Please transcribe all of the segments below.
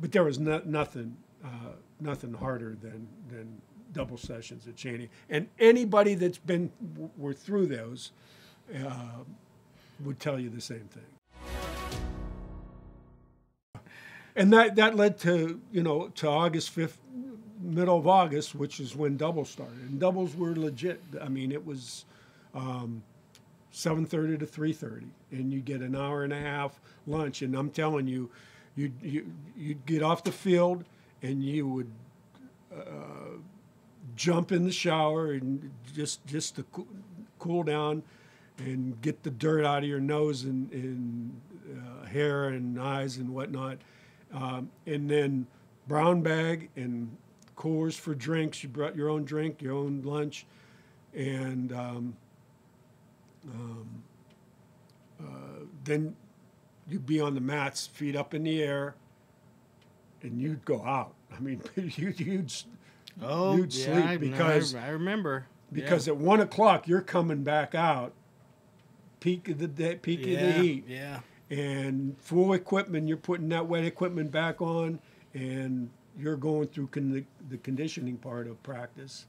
but there was no, nothing uh, nothing harder than than double sessions at Chaney. And anybody that's been were through those uh, would tell you the same thing. And that that led to you know to August fifth, middle of August, which is when doubles started. And doubles were legit. I mean, it was. Um, 7:30 to 3:30, and you get an hour and a half lunch. And I'm telling you, you you you'd get off the field, and you would uh, jump in the shower and just just to cool down and get the dirt out of your nose and, and uh, hair and eyes and whatnot, um, and then brown bag and coolers for drinks. You brought your own drink, your own lunch, and um, um, uh, then you'd be on the mats, feet up in the air, and you'd go out. I mean, you'd, you'd, oh, you'd yeah, sleep I, because I, I remember because at one o'clock you're coming back out, peak of the day, peak yeah, of the heat, Yeah. and full equipment. You're putting that wet equipment back on, and you're going through con- the conditioning part of practice.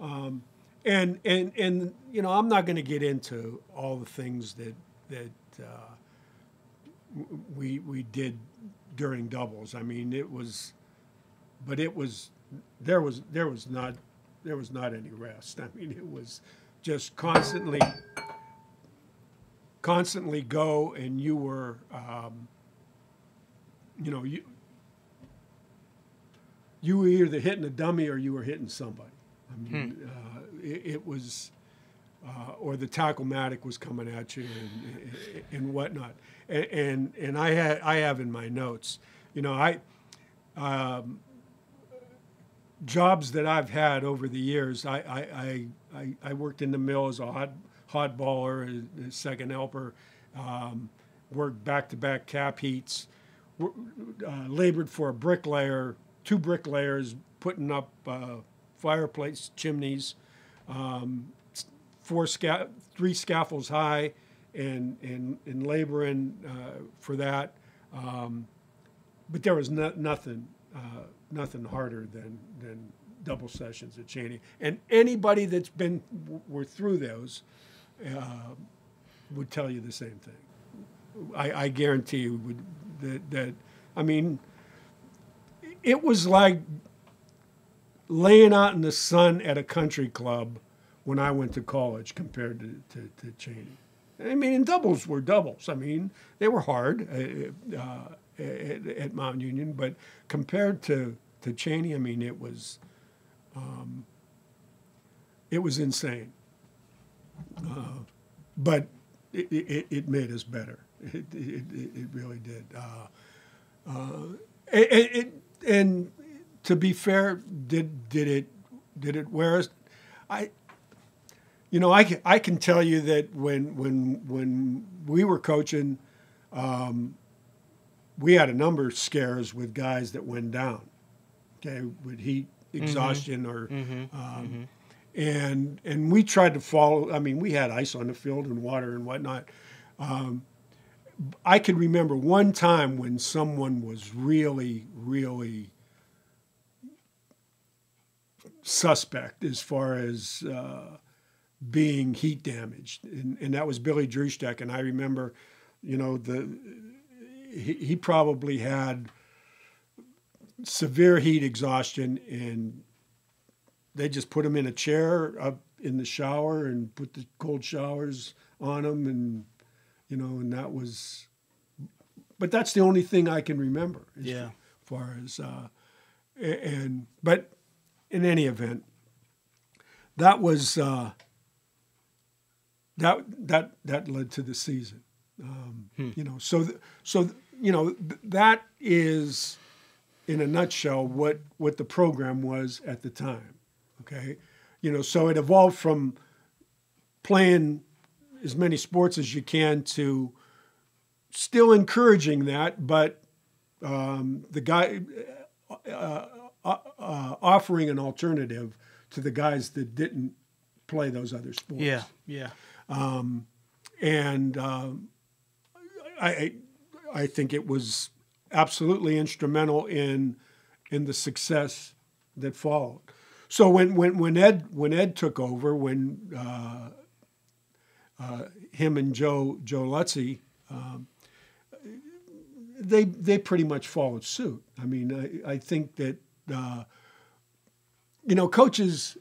Um, and and and you know, I'm not going to get into all the things that that uh, we we did during doubles. I mean, it was, but it was there was there was not there was not any rest. I mean, it was just constantly constantly go, and you were, um, you know, you you were either hitting a dummy or you were hitting somebody. I mean, uh, it, it was, uh, or the tackle-matic was coming at you and, and whatnot. And, and I had I have in my notes, you know, I um, jobs that I've had over the years. I I, I, I, worked in the mill as a hot hot baller, a, second helper, um, worked back-to-back cap heats, uh, labored for a bricklayer, two bricklayers putting up uh, fireplace chimneys, um, four sca- three scaffolds high, and and and laboring uh, for that. Um, but there was no, nothing uh, nothing harder than than double sessions at Chaney. And anybody that's been were through those uh, would tell you the same thing. I, I guarantee you would that that I mean it was like laying out in the sun at a country club when I went to college compared to, to, to Chaney. I mean, and doubles were doubles. I mean, they were hard uh, uh, at, at Mount Union, but compared to, to Chaney, I mean, it was um, it was insane. Uh, but it, it, it made us better. It, it, it really did. Uh, uh, and to be fair, did did it did it wear us? I, you know, I can, I can tell you that when when when we were coaching, um, we had a number of scares with guys that went down, okay, with heat exhaustion or. Um, And and we tried to follow. I mean, we had ice on the field and water and whatnot. Um, I can remember one time when someone was really, really suspect as far as uh, being heat damaged, and, and that was Billy Drewsteck. And I remember, you know, the he, he probably had severe heat exhaustion, and they just put him in a chair up in the shower and put the cold showers on him, and you know, and that was. But that's the only thing I can remember. As Yeah. Far as, uh, and but in any event, that was uh, that that that led to the season. Um, You know, so th- so th- you know th- that is in a nutshell what what the program was at the time. Okay, you know, so it evolved from playing as many sports as you can to still encouraging that, but um, the guy uh, uh, uh, offering an alternative to the guys that didn't play those other sports. Yeah. Yeah. And um, I I think it was absolutely instrumental in in the success that followed. So when when when Ed when Ed took over, when uh, uh, him and Joe Joe Lutzy, um, they they pretty much followed suit. I mean, I, I think that uh, you know coaches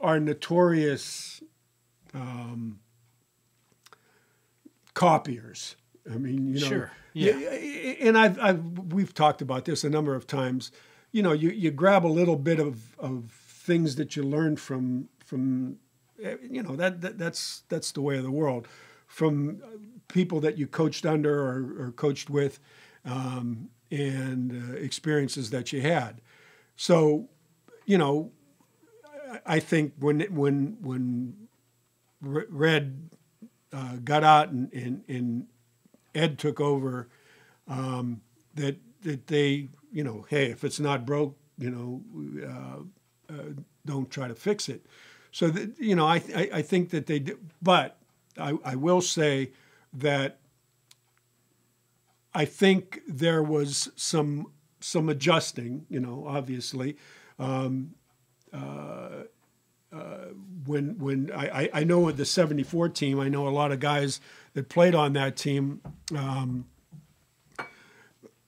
are notorious um, copiers. I mean, you know, Sure, yeah. and I've, I've we've talked about this a number of times. You know, you, you grab a little bit of, of things that you learned from from eh, you know that, that that's that's the way of the world from people that you coached under or, or coached with um, and uh, experiences that you had. So, you know, I- I think when when when Red uh, got out and, and, and Ed took over, um, that that they you know hey if it's not broke you know uh, uh, don't try to fix it. So that you know I I, I think that they did, but I, I will say that I think there was some some adjusting you know obviously. Um, when when I, I- know with the '74 team, I know a lot of guys that played on that team um,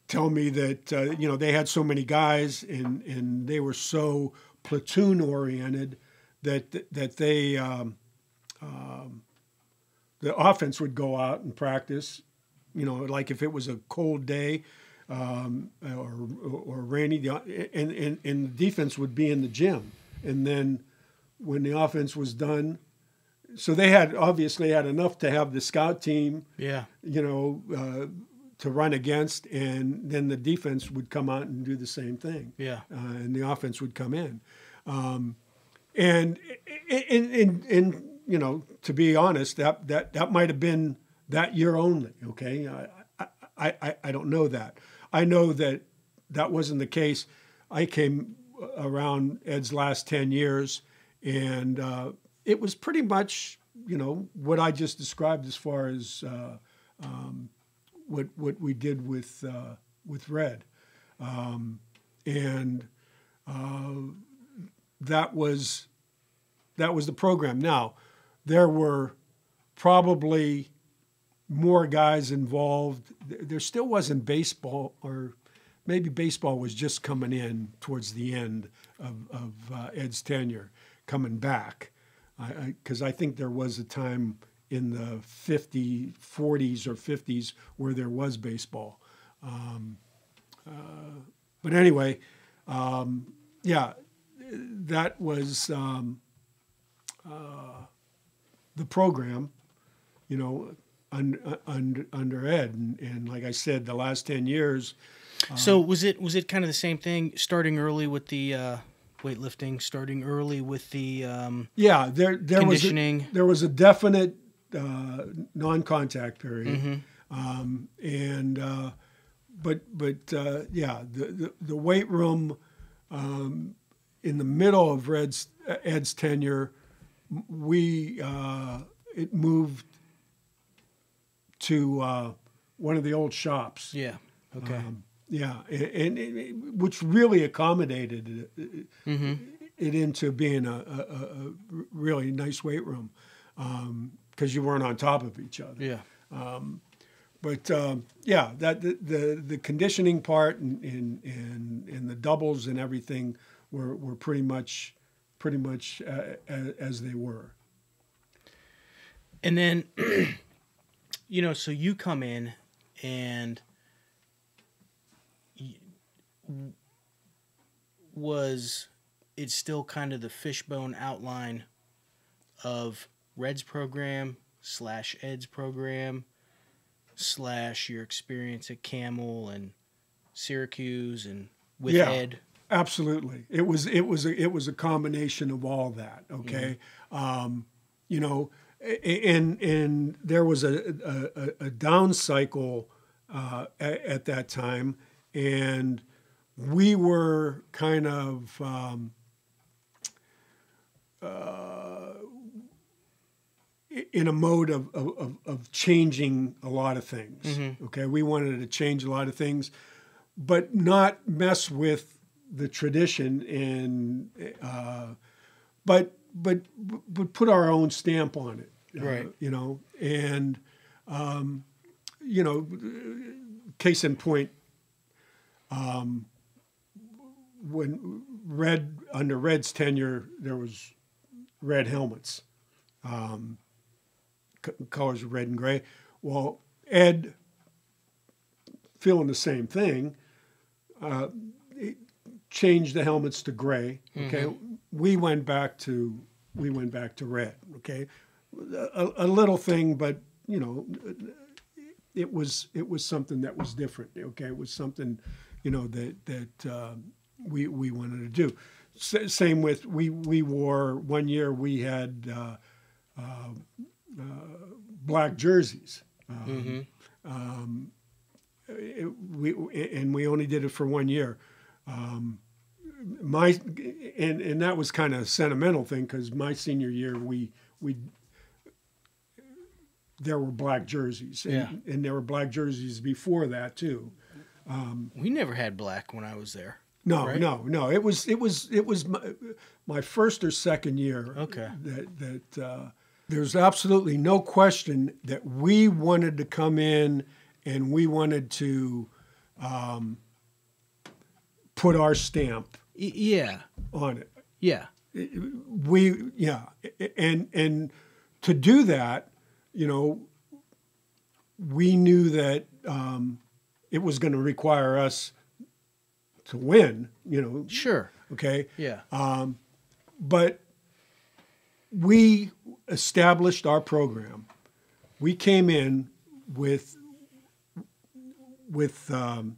tell me that uh, you know they had so many guys and and they were so platoon oriented that that they um, um, the offense would go out and practice. You know, like if it was a cold day um, or or rainy, and, and and the defense would be in the gym, and then when the offense was done. So they had obviously had enough to have the scout team, Yeah. you know, uh, to run against, and then the defense would come out and do the same thing, Yeah. uh, and the offense would come in, um, and, and and and you know, to be honest, that that that might have been that year only. Okay, I, I I I don't know that. I know that that wasn't the case. I came around Ed's last ten years, and uh, it was pretty much you know what I just described as far as uh, um, what what we did with uh, with Red, um, and uh, that was that was the program. Now there were probably more guys involved. There- still wasn't baseball, or maybe baseball was just coming in towards the end of, of uh, Ed's tenure, coming back. Because I, think there was a time in the 50, 40s or 50s where there was baseball. Um, uh, but anyway, um, yeah, that was um, uh, the program, you know, under, under, under Ed. And, and like I said, the last 10 years, So was it was it kind of the same thing? Starting early with the uh, weightlifting, starting early with the um, yeah, there, there, was a, there was a definite uh, non-contact period. Um, and, uh, but, but uh, yeah, the, the, the weight room um, in the middle of Red's, Ed's tenure, we, uh, it moved to uh, one of the old shops. yeah. Okay. Um, yeah, and, and, which really accommodated it, it into being a, a, a really nice weight room because you weren't on top of each other. yeah. But um, yeah, that the, the the conditioning part and and, and and the doubles and everything were, were pretty much pretty much uh, as, as they were. And then, you know, so you come in and was it still kind of the fishbone outline of Red's program slash Ed's program slash your experience at Camel and Syracuse and with Yeah. Ed? Absolutely, it was it was a, it was a combination of all that. Okay, um, you know, and and there was a a, a- a down cycle uh, at, at that time, and we were kind of um, uh, in a mode of, of, of- changing a lot of things. Okay, we wanted to change a lot of things. but not mess with the tradition and uh, but but but put our own stamp on it uh, Right. you know and um, you know case in point um, when red under red's tenure there was red helmets um, c- colors of red and gray. Well ed feeling the same thing uh, changed the helmets to gray okay? We went back to we went back to red okay? A, a little thing but you know it was it was something that was different okay? It was something you know that that uh, we we wanted to do. S- same with we we wore one year we had uh, uh, uh, black jerseys. Um, um, it, we and we only did it for one year. Um, my and and that was kind of a sentimental thing because my senior year we we there were black jerseys. And, Yeah. and there were black jerseys before that too. We never had black when I was there. No Right? no no. It was it was it was my, my first or second year Okay. that that uh, there's absolutely no question that we wanted to come in and we wanted to um, put our stamp yeah, on it. Yeah, we yeah. And and to do that you know we knew that um, it was going to require us to win you know. Sure, okay? Yeah, Um, but we established our program. We came in with with um,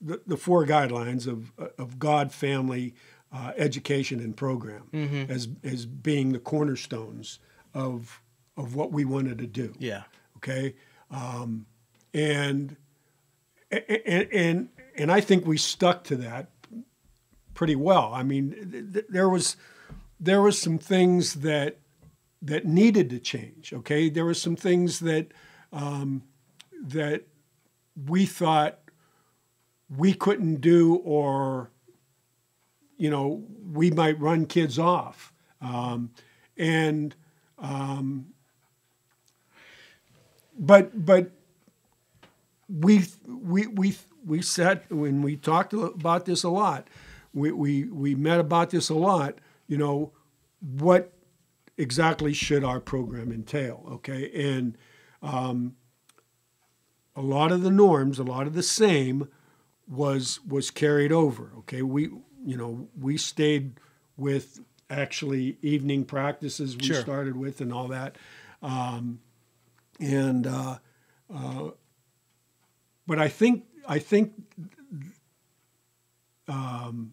the, the four guidelines of, of God, family, uh, education, and program as, as being the cornerstones of, of what we wanted to do. yeah, Okay. Um, and, and, and, and I think we stuck to that pretty well. I mean, th- th- there was, there was some things that, that needed to change. Okay. There were some things that, um, that we thought we couldn't do or you know we might run kids off um, and um, but but we we we we sat when we talked about this a lot we, we we met about this a lot you know what exactly should our program entail okay and um, a lot of the norms a lot of the same was was carried over okay we you know we stayed with actually evening practices we Sure. started with and all that um, and uh, uh, but I think I think um,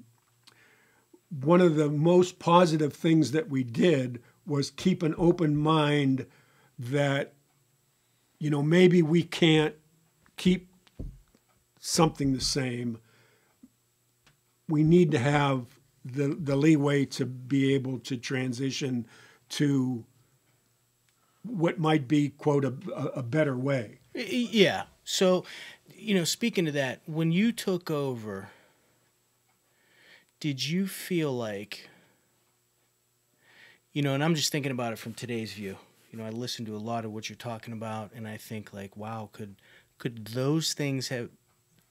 one of the most positive things that we did was keep an open mind that you know maybe we can't keep something the same we need to have the the leeway to be able to transition to what might be quote a, a better way yeah. So, you know, speaking to that, when you took over, did you feel like, you know, and I'm just thinking about it from today's view. You know, I listen to a lot of what you're talking about, and I think like, wow, could could those things have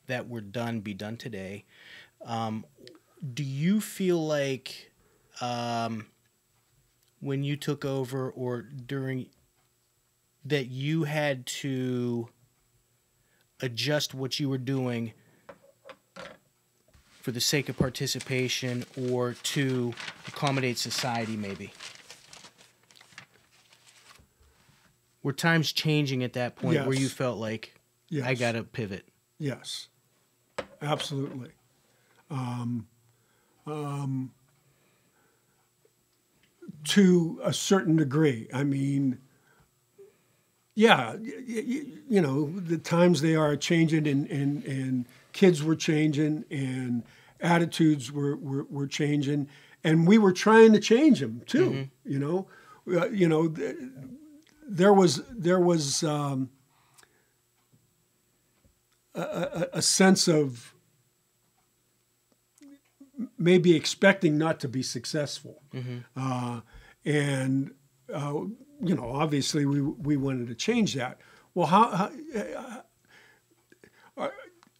that were done be done today? Um, do you feel like um, when you took over or during that you had to adjust what you were doing for the sake of participation or to accommodate society maybe? Were times changing at that point where you felt like i gotta pivot Yes, absolutely. Um, um, to a certain degree. I mean, yeah, y- y- you know, the times they are changing and, and, and kids were changing and attitudes were, were, were changing. And we were trying to change them too, you know, Uh, you know, th- there was, there was, um, a, a, a sense of maybe expecting not to be successful. Uh, and, uh, you know, obviously we, we wanted to change that. Well, how, how uh,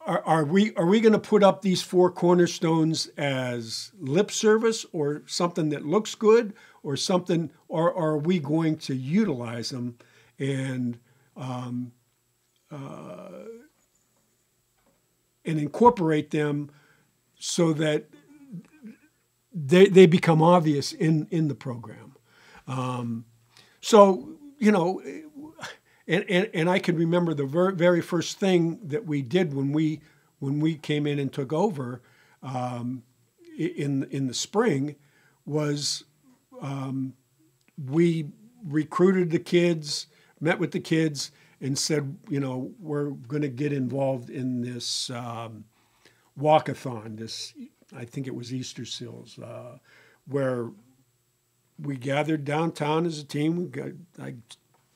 are, are we are we going to put up these four cornerstones as lip service or something that looks good or something, or, are we going to utilize them and um, uh, and incorporate them so that they, they become obvious in, in the program. Um, so, you know, and, and, and I can remember the ver- very first thing that we did when we, when we came in and took over um, in, in the spring was um, we recruited the kids, met with the kids, and said, you know, we're going to get involved in this um, walkathon, this I think it was Easter Seals, uh, where we gathered downtown as a team. We got I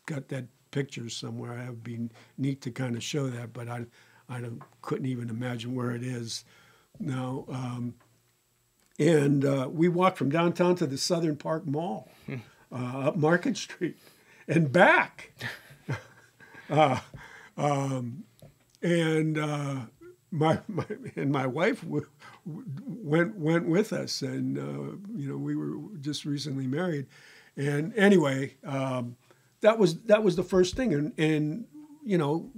got that picture somewhere. It would be neat to kind of show that, but I I don't, couldn't even imagine where it is now. Um, and uh, we walked from downtown to the Southern Park Mall, uh, up Market Street, and back. uh, um, and uh, my, my and my wife w- went went with us, and uh, you know we were just recently married, and anyway, um, that was that was the first thing, and and you know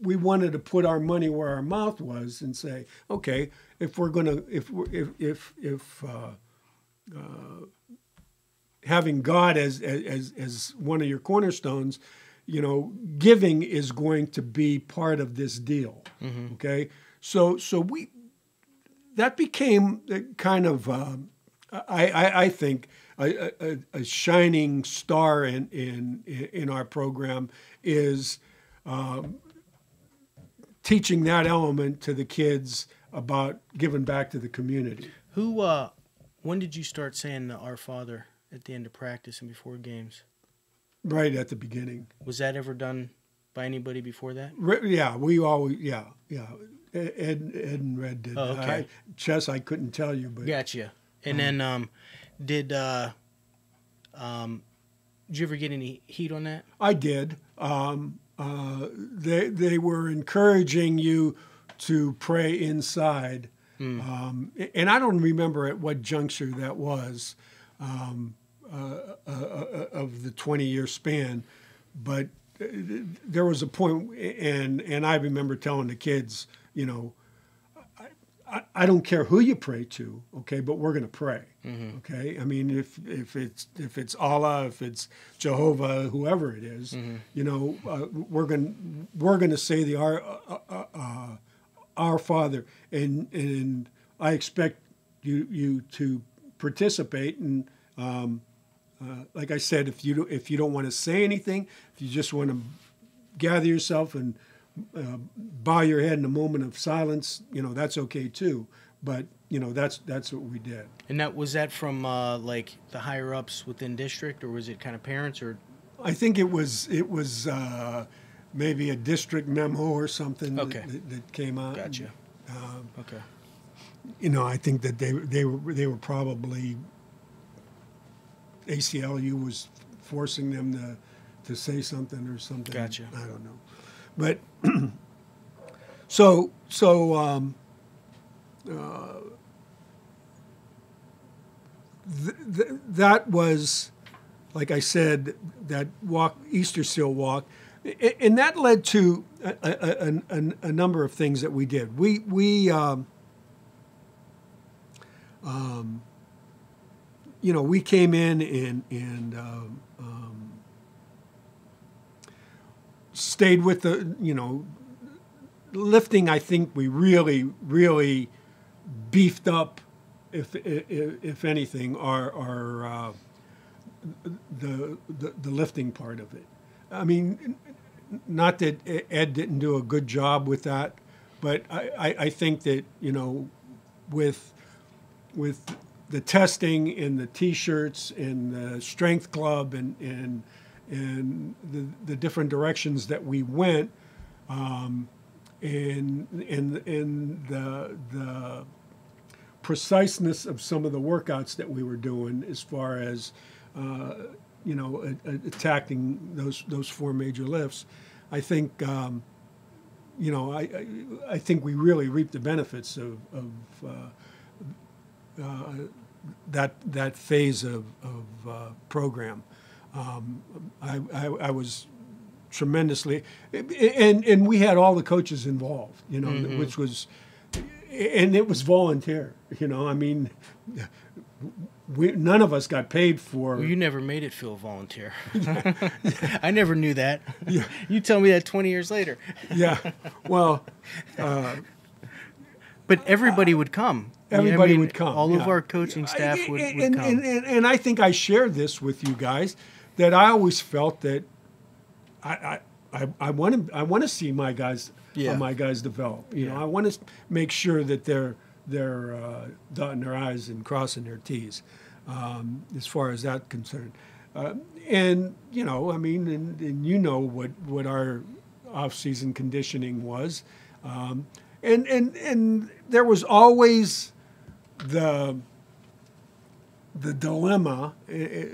we wanted to put our money where our mouth was and say, okay, if we're gonna if we're, if if if uh, uh, having God as as as one of your cornerstones, you know, giving is going to be part of this deal. Okay, so so we that became kind of um, I, I I think a, a, a shining star in in in our program is. Um, teaching that element to the kids about giving back to the community. Who? uh When did you start saying the Our Father at the end of practice and before games? Right at the beginning. Was that ever done by anybody before that? Re- Yeah, we always, yeah, yeah. Ed, Ed and Red did. Oh, okay. I, Ches, I couldn't tell you, but Gotcha. And then, um, did uh, um, did you ever get any heat on that? I did. Um, uh, they they were encouraging you to pray inside, um, and I don't remember at what juncture that was um, of the twenty year span, but uh, there was a point, and and I remember telling the kids, you know. I, I don't care who you pray to, okay, but we're going to pray, okay. I mean, if if it's if it's Allah, if it's Jehovah, whoever it is, you know, uh, we're going we're going to say the our uh, uh, uh, our Father, and and I expect you you to participate. And um, uh, like I said, if you don't, if you don't want to say anything, if you just want to gather yourself and uh, bow your head in a moment of silence, you know, that's okay too. But you know, that's that's what we did. And that was that from uh, like the higher ups within district, or was it kind of parents, or I think it was it was uh, maybe a district memo or something Okay. that, that came out. gotcha? Um, Okay. you know, I think that they they were they were probably ACLU was forcing them to to say something or something. Gotcha. I don't know, but so so um, uh, th- th- that was like I said that walk Easter Seal walk. And that led to a, a, a, a number of things that we did. We we um, you know, we came in and and um, um, stayed with the, you know, lifting. I think we really, really beefed up, if if, if anything, our our uh, the, the the lifting part of it. I mean, not that Ed didn't do a good job with that, but I, I, I think that you know, with with the testing and the T-shirts and the strength club and and and the, the different directions that we went, um, and and and the the preciseness of some of the workouts that we were doing as far as uh, you know a, a attacking those those four major lifts. I think um, you know I, I, I think we really reap the benefits of, of uh, uh, that that phase of, of uh, program. Um, I, I, I was tremendously and and we had all the coaches involved you know Mm-hmm. which was and it was volunteer you know i mean we none of us got paid for Well, you never made it feel volunteer. I never knew that. You tell me that 20 years later. yeah well But everybody would come. I everybody mean, would come All of our coaching staff would, would and, come. and, and, and i think i shared this with you guys that i always felt that i i I, I want to I want to see my guys Yeah. my guys develop. You know, I want to make sure that they're they're uh, dotting their i's and crossing their t's, um, as far as that concerned. Uh, and you know, I mean, and, and you know what what our off-season conditioning was, um, and and and there was always the the dilemma. eh,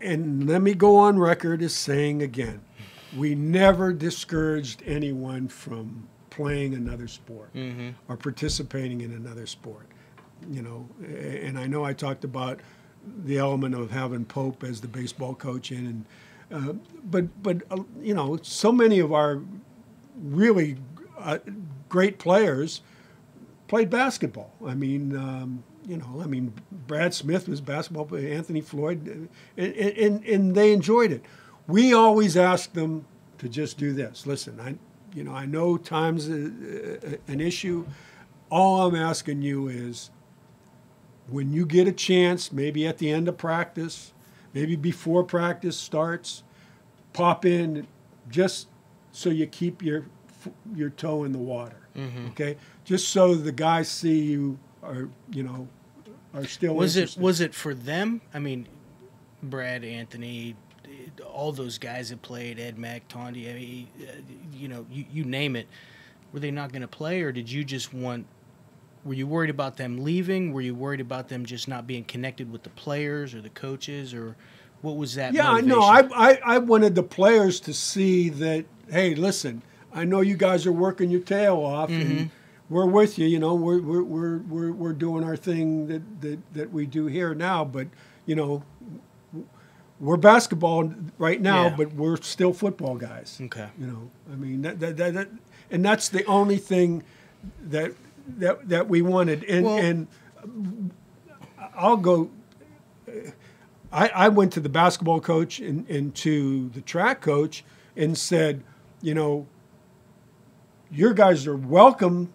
and let me go on record as saying again, we never discouraged anyone from playing another sport or participating in another sport. You know, and I know I talked about the element of having Pope as the baseball coach in, and uh, but but uh, you know, so many of our really uh, great players played basketball. I mean, um, you know, I mean, Brad Smith was basketball player, Anthony Floyd, and, and, and they enjoyed it. We always asked them to just do this. Listen, I, you know, I know time's a, a, an issue. All I'm asking you is, when you get a chance, maybe at the end of practice, maybe before practice starts, pop in, just so you keep your your toe in the water. Okay, just so the guys see you are you know are still was it was it for them? I mean, Brad, Anthony, all those guys that played, Ed Mack, Tondi, I mean, uh, you know, you, you name it. Were they not going to play, or did you just want? Were you worried about them leaving? Were you worried about them just not being connected with the players or the coaches, or what was that? Yeah, I motivation? know. I, I I wanted the players to see that. Hey, listen, I know you guys are working your tail off, Mm-hmm. and we're with you. You know, we're we're we're we're, we're doing our thing that, that that we do here now. But you know, we're basketball right now, Yeah. but we're still football guys. Okay. You know, I mean that that, that, that and that's the only thing that that that we wanted. And Well- and I'll go. I, I went to the basketball coach and, and to the track coach and said, you know, your guys are welcome,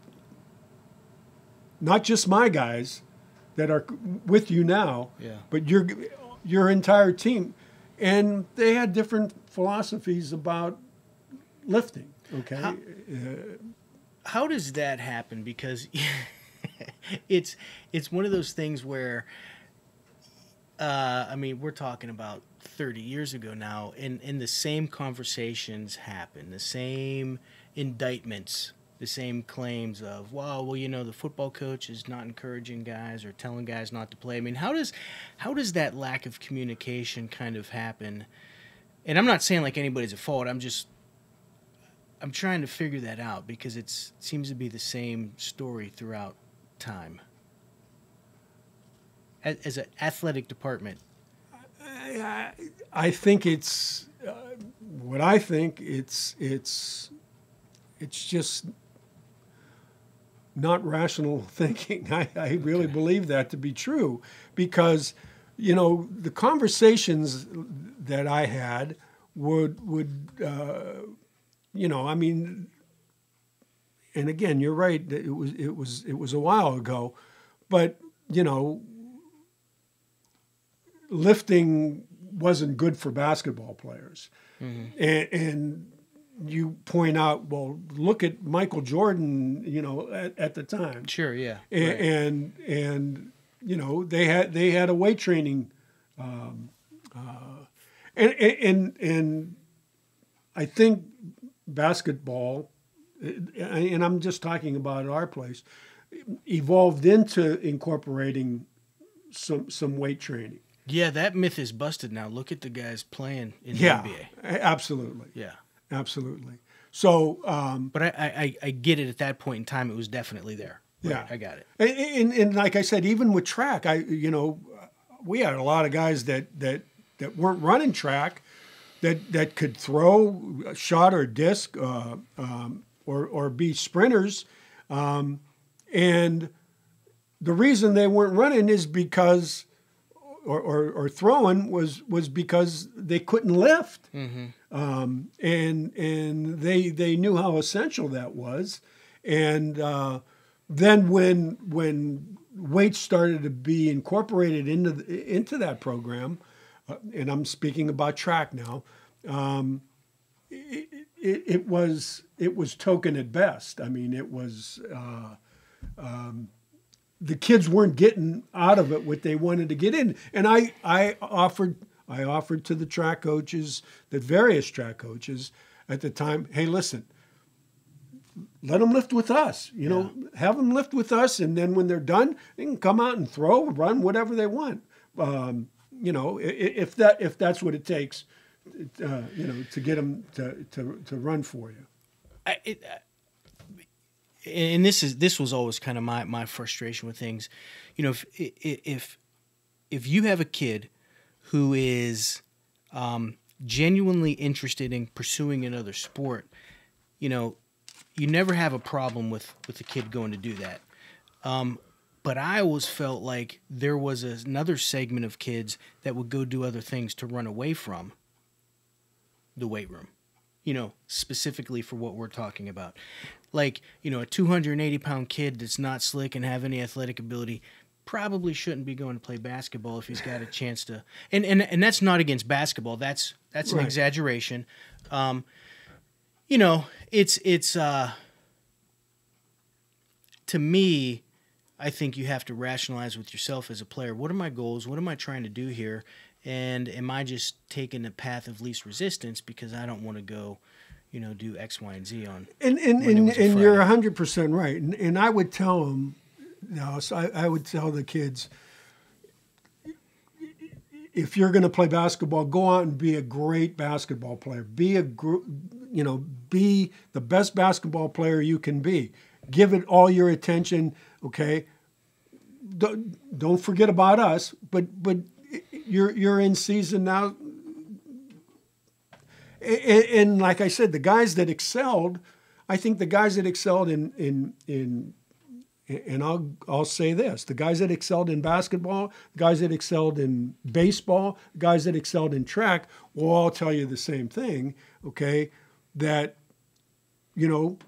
not just my guys that are with you now, Yeah. but your your entire team. And they had different philosophies about lifting. Okay. How- how does that happen because it's it's one of those things where uh, I mean we're talking about 30 years ago now and and the same conversations happen the same indictments the same claims of wow well you know the football coach is not encouraging guys or telling guys not to play. I mean how does how does that lack of communication kind of happen? And I'm not saying like anybody's at fault. I'm just I'm trying to figure that out because it seems to be the same story throughout time. As, as an athletic department, I, I think it's uh, what I think it's it's it's just not rational thinking. I, I really believe that to be true because you know the conversations that I had would would uh, you know I mean and again you're right that it was it was it was a while ago but you know lifting wasn't good for basketball players. And, and you point out, well, look at Michael Jordan, you know, at, at the time. sure, yeah, And, right. and and you know they had they had a weight training, um, uh, and and and I think basketball, and I'm just talking about our place, evolved into incorporating some some weight training. Yeah, that myth is busted now. Look at the guys playing in the NBA. absolutely, Yeah. Absolutely. So, um, But I, I, I- get it at that point in time. It was definitely there. Right, Yeah. I got it. and, and, and like I said, even with track, I you know, we had a lot of guys that that that weren't running track, that that could throw a shot or disc, uh, um, or or be sprinters, um, and the reason they weren't running is because. Or, or, or throwing was was because they couldn't lift, um, and and they they knew how essential that was, and uh, then when when weights started to be incorporated into the, into that program, uh, and I'm speaking about track now, um, it, it, it was it was token at best. I mean, it was. Uh, um, the kids weren't getting out of it what they wanted to get in, and I, I offered I offered to the track coaches, the various track coaches at the time, hey, listen, let them lift with us. You know, have them lift with us, and then when they're done, they can come out and throw, run, whatever they want. Um, you know, if that if that's what it takes, uh, you know, to get them to, to, to run for you. I, it, and this is this was always kind of my my frustration with things. You know, if if if you have a kid who is um, genuinely interested in pursuing another sport, you know, you never have a problem with with the kid going to do that. Um, but I always felt like there was another segment of kids that would go do other things to run away from the weight room. You know, specifically for what we're talking about. Like, you know, a 280 pound kid that's not slick and have any athletic ability probably shouldn't be going to play basketball if he's got a chance to. And and, and that's not against basketball. That's that's an exaggeration. Um, you know, it's it's uh, to me, I think you have to rationalize with yourself as a player. What are my goals? What am I trying to do here? And am I just taking the path of least resistance because I don't want to go, you know, do X, Y, and Z on? And and, and, and you're hundred percent right. And, and I would tell them, you know, so I, I would tell the kids, if you're going to play basketball, go out and be a great basketball player. Be a, gr- you know, be the best basketball player you can be. Give it all your attention. Okay. Don't, don't forget about us. But but you're you're in season now and, and like I said, the guys that excelled, I think the guys that excelled in in in and I'll I'll say this: the guys that excelled in basketball, the guys that excelled in baseball, the guys that excelled in track will all tell you the same thing. Okay, that you know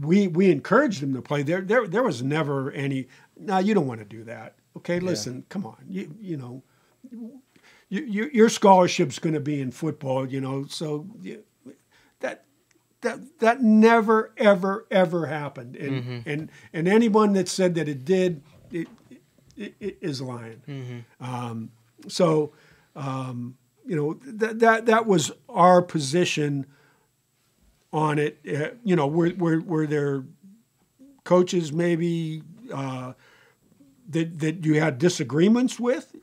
we we encouraged them to play. There there there was never any. Now you don't want to do that. Okay, listen, come on, you you know you, you, your scholarship's going to be in football, you know. So that that that never ever ever happened, and and and anyone that said that it did, it, it, it is lying. Um, so um, you know that that that was our position on it. Uh, you know, were were were there coaches maybe uh, that that you had disagreements with?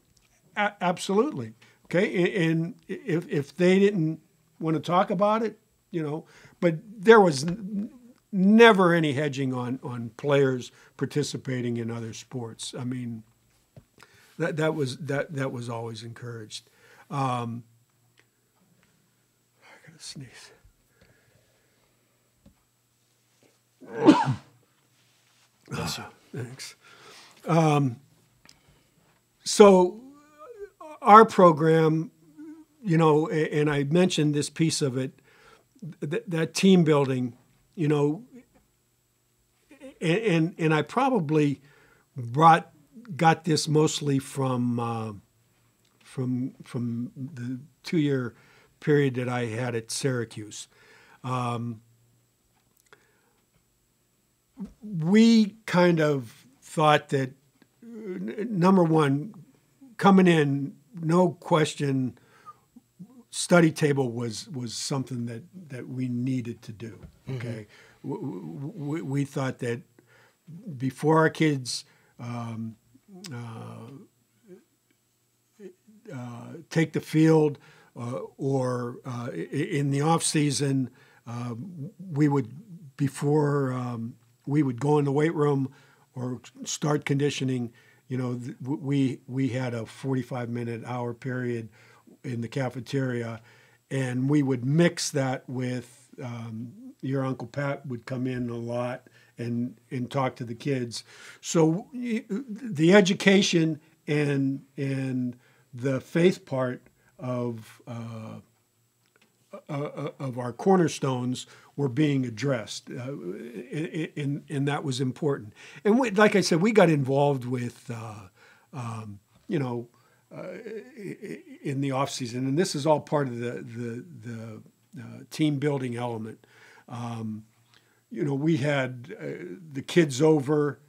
A- absolutely. Okay, and, if if they didn't want to talk about it, you know, but there was never any hedging on on players participating in other sports. I mean, that that was that that was always encouraged. Um, I gotta sneeze. Bless you. Thanks. Um, so our program, you know, and I mentioned this piece of it, th- that team building, you know, and, and and I probably brought got this mostly from uh, from from the two year period that I had at Syracuse. Um, we kind of thought that number one, coming in, no question, study table was was something that that we needed to do. Okay, mm-hmm. we, we, thought that before our kids um, uh, uh, take the field uh, or uh, in the off season, um, we would before um, we would go in the weight room or start conditioning. You know, we we had a 45 minute hour period in the cafeteria, and we would mix that with um, your uncle Pat would come in a lot and and talk to the kids. So the education and and the faith part of uh, uh, uh of our cornerstones were being addressed, uh, and, and that was important. And we, like I said, we got involved with, uh, um, you know, uh, in the off season, and this is all part of the the, the uh, team building element. Um, you know, we had the kids over.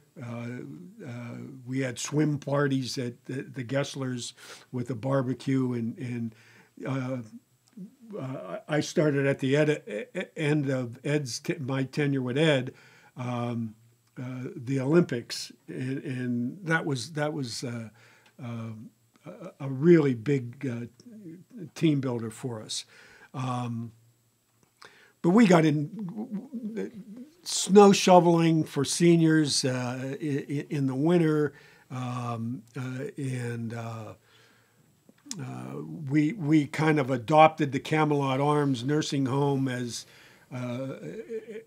We had swim parties at the, the Gesslers with a barbecue, and and uh, I started at the ed, end of Ed's my tenure with Ed. Um, uh, the Olympics, and, and, that was that was uh, a really big uh, team builder for us. Um, but we got in snow shoveling for seniors uh, in, in, the winter, um, uh, and uh, we we kind of adopted the Camelot Arms nursing home as uh,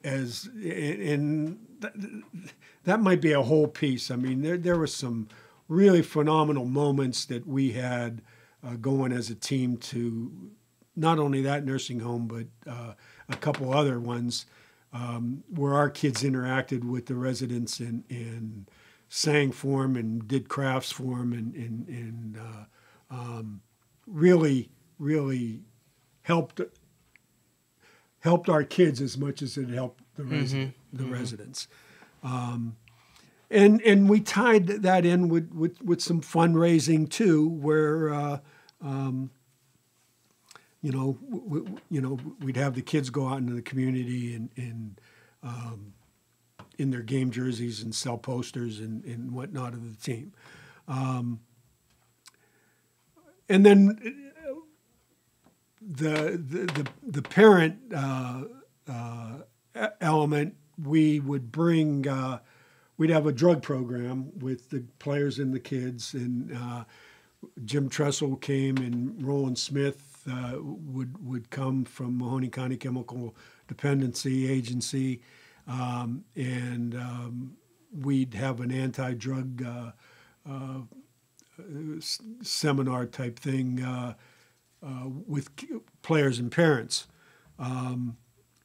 as in that, might be a whole piece. I mean, there there was some really phenomenal moments that we had uh, going as a team to not only that nursing home, but uh, a couple other ones um, where our kids interacted with the residents and, and sang for them and did crafts for them and, and, and uh, um, really, really helped helped our kids as much as it helped the, mm-hmm. the mm-hmm. residents. Um, and and we tied that in with, with, with some fundraising too, where uh, um, you know you know we'd have the kids go out into the community and, and um, in their game jerseys and sell posters and, and whatnot of the team. Um, and then uh, the the the, parent uh, uh, element, we would bring. Uh, we'd have a drug program with the players and the kids, and uh, Jim Tressel came, and Roland Smith uh, would would come from Mahoning County Chemical Dependency Agency, um, and um, we'd have an anti-drug seminar type thing uh, uh, with players and parents. Um,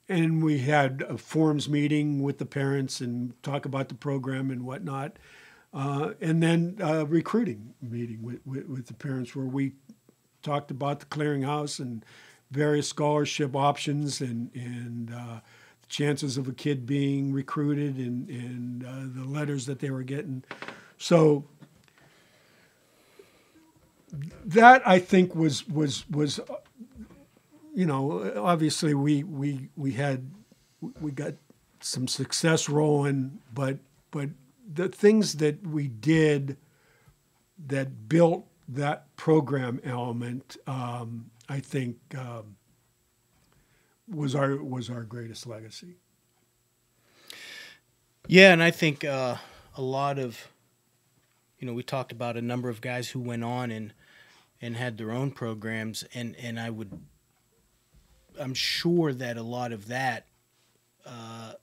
and we had a forms meeting with the parents and talk about the program and whatnot. Uh, and then a recruiting meeting with, with, with, the parents where we talked about the clearinghouse and various scholarship options and, and uh, the chances of a kid being recruited and, and uh, the letters that they were getting. So that I think was was was you know obviously we we we had we got some success rolling but but the things that we did that built that program element um, I think um, was our was our greatest legacy. Yeah, and I think uh, a lot of you know we talked about a number of guys who went on and and had their own programs and and I would I'm sure that a lot of that uh,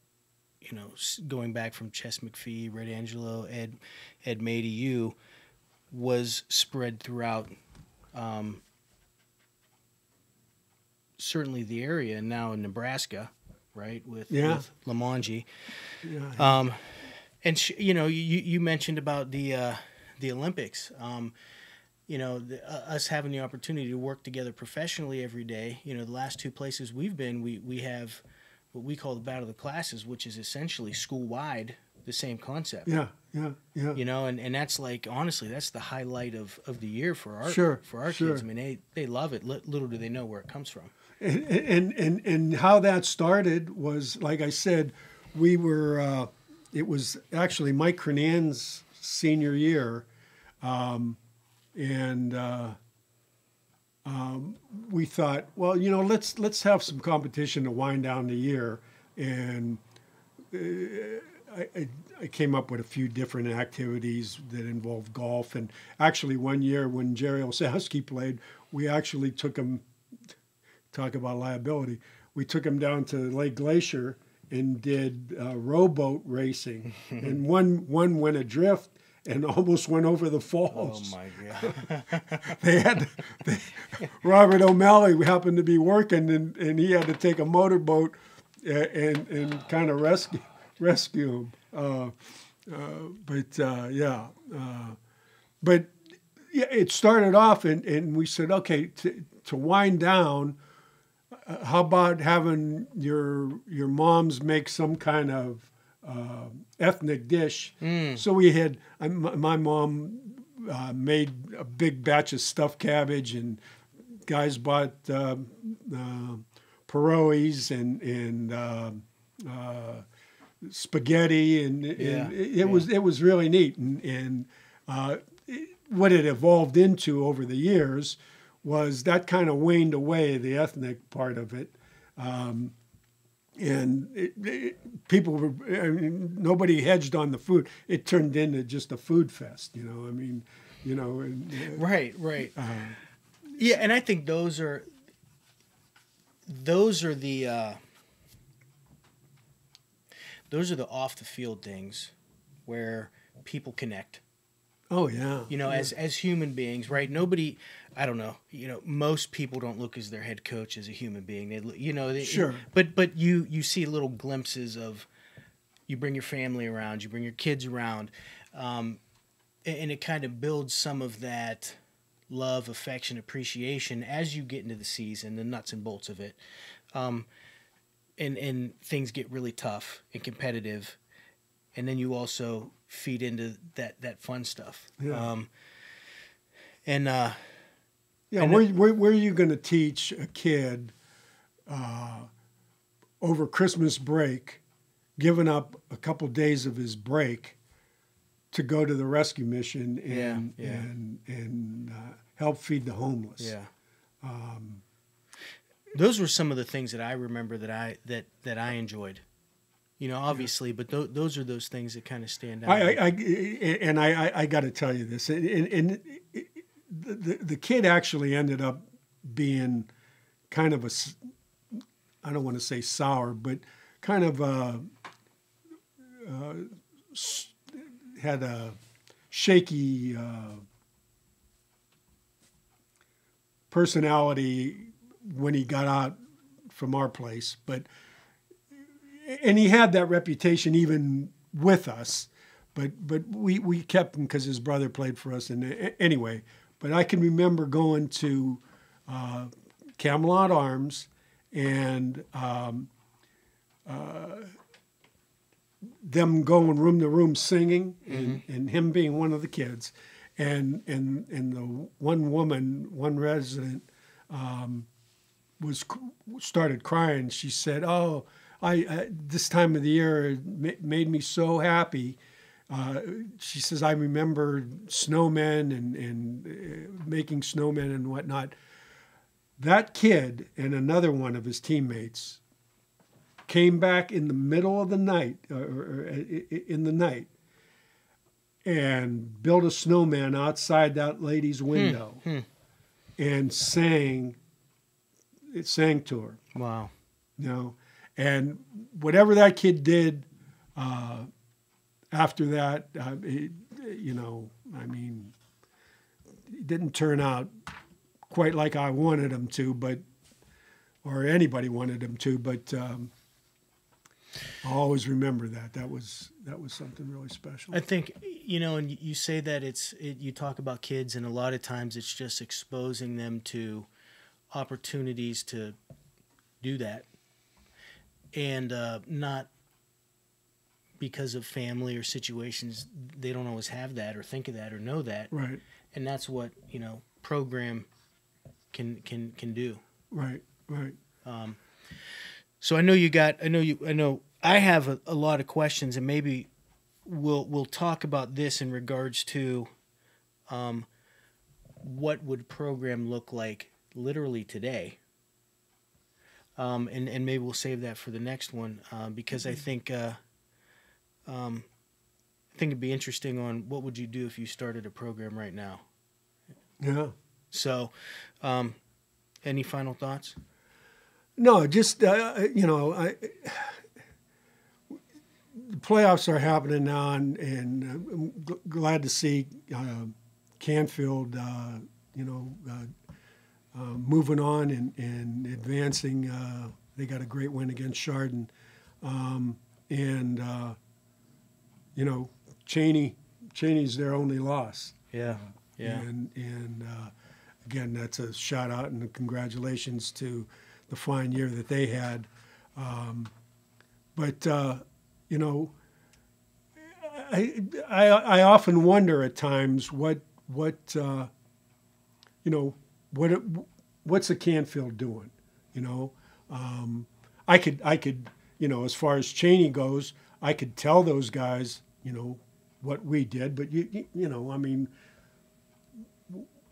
you know going back from Ches McFee, Red Angelo, Ed Ed May to you was spread throughout um, certainly the area and now in Nebraska, right? With, yeah. with Lamonji. Yeah. Um, and sh- you know, you you mentioned about the uh, the Olympics. Um, you know, the, uh, us having the opportunity to work together professionally every day. You know, the last two places we've been, we we have what we call the battle of the classes, which is essentially school wide the same concept. Yeah, yeah, yeah. You know, and, and that's like honestly, that's the highlight of, of the year for our Sure, for our sure. kids. I mean, they they love it. Li- Little do they know where it comes from. and and and, and how that started was like I said, we were. Uh, it was actually Mike Crenan's senior year, um, and uh, um, we thought, well, you know, let's let's have some competition to wind down the year, and uh, I, I, came up with a few different activities that involved golf, and actually one year when Jerry Osowski played, we actually took him talk about liability. We took him down to Lake Glacier and did uh, rowboat racing, and one one went adrift and almost went over the falls. Oh my god! They had they, Robert O'Malley happened to be working, and, and he had to take a motorboat and and kind of rescue rescue him. Uh, uh, but uh, yeah, uh, but yeah, it started off, and, and we said, okay, to, to wind down, uh, how about having your your moms make some kind of uh, ethnic dish? So we had I- my, mom uh, made a big batch of stuffed cabbage, and guys bought uh, uh, pierogies and and uh, uh, spaghetti, and, and Yeah, it, it was it was really neat, and and uh, it, what it evolved into over the years was that kind of waned away the ethnic part of it. Um, and it, it, people were I mean, nobody hedged on the food. It turned into just a food fest, you know. I mean, you know, and, uh, right, right. Uh-huh. yeah, and I think those are those are the uh, those are the off the field things where people connect. Oh yeah, you know as as human beings right? Nobody i don't know you know most people don't look as their head coach as a human being. They look- you know they, Sure. but but you you see little glimpses of you bring your family around you bring your kids around um, a- and it kind of builds some of that love affection appreciation as you get into the season the nuts and bolts of it um, and and things get really tough and competitive. And then you also feed into that that fun stuff Yeah. um, and uh, yeah. and Where, where where are you going to teach a kid uh, over Christmas break, giving up a couple days of his break to go to the rescue mission and Yeah, yeah. and and uh, help feed the homeless? Yeah. Um, Those were some of the things that I remember that I that that I enjoyed. You know, obviously, but th- those are those things that kind of stand out. I, I, I and I, I, got to tell you this, and, and, the, the kid actually ended up being kind of a, I don't want to say sour, but kind of a, uh, had a shaky uh, personality when he got out from our place, but and he had that reputation even with us, but but we we kept him because his brother played for us. And a- anyway, but I can remember going to uh, Camelot Arms and um, uh, them going room to room singing, and, and him being one of the kids, and and and the one woman, one resident was started crying. She said, "Oh, I, I this time of the year made me so happy." Uh, she says, "I remember snowmen and and uh, making snowmen and whatnot." That kid and another one of his teammates came back in the middle of the night, uh, or, or uh, i- i- in the night, and built a snowman outside that lady's hmm, window, hmm. and sang. It sang to her wow. you know and whatever that kid did uh, after that uh, it, you know i mean it didn't turn out quite like i wanted him to but or anybody wanted him to but um, i'll always remember that. That was that was something really special. I think you know, and you say that it's it, you talk about kids, and a lot of times it's just exposing them to opportunities to do that, and uh, not because of family or situations, they don't always have that or think of that or know that, Right, and that's what you know program can can can do. right, right. Um so I know you got. I know you. I know I have a, a lot of questions, and maybe we'll we'll talk about this in regards to, um, what would program look like literally today. Um, and and maybe we'll save that for the next one uh, because I think, uh, um, I think it'd be interesting on what would you do if you started a program right now. Yeah. So, um, any final thoughts? No, just uh, you know, I, the playoffs are happening now, and, and uh, I'm g- glad to see uh, Canfield, uh, you know, uh, moving on and, and advancing. Uh, they got a great win against Chardon, um, and uh, you know, Chaney, Chaney's their only loss. Yeah, yeah. And, and uh, again, that's a shout out and congratulations to the fine year that they had. Um, but, uh, you know, I, I, I often wonder at times what, what uh, you know, what what's a Canfield doing? You know, um, I could, I could, you know, as far as Chaney goes, I could tell those guys, you know, what we did, but you, you, know, I mean,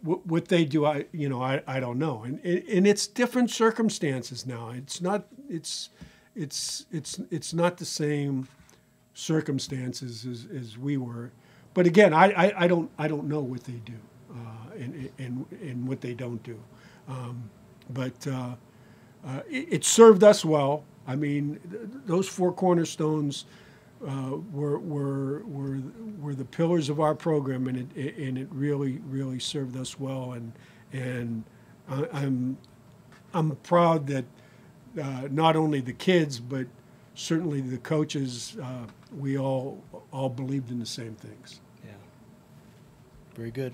what, what they do, I you know, I, I don't know, and, and it's different circumstances now. It's not it's it's it's it's not the same circumstances as, as we were, but again, I, I, I don't I don't know what they do, and, and what they don't do, um, but uh, uh, it, it served us well. I mean, th- those four cornerstones uh, were, were, were, were the pillars of our program, and it, it, and it really, really served us well. And, and I, I'm, I'm proud that uh, not only the kids, but certainly the coaches, uh, we all, all believed in the same things. Yeah. Very good.